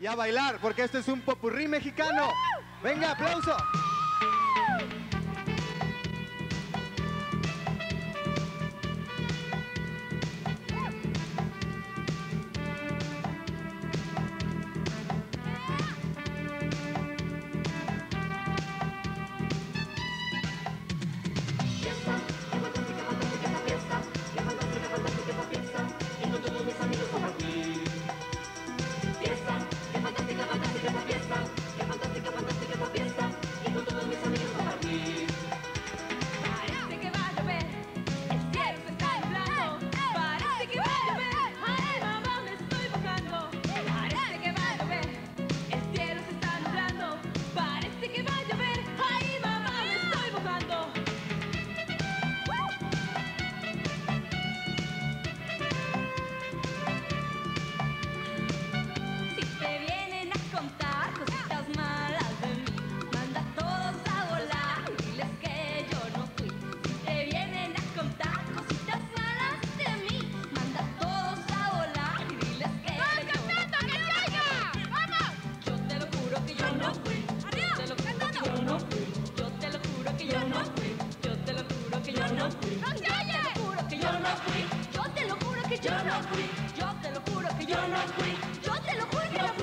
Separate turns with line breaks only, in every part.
y a bailar, porque este es un popurrí mexicano. Venga, aplauso.
Yo te lo juro que yo, no fui. Yo te lo juro que yo, no fui. Yo te lo juro que no fui.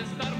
estar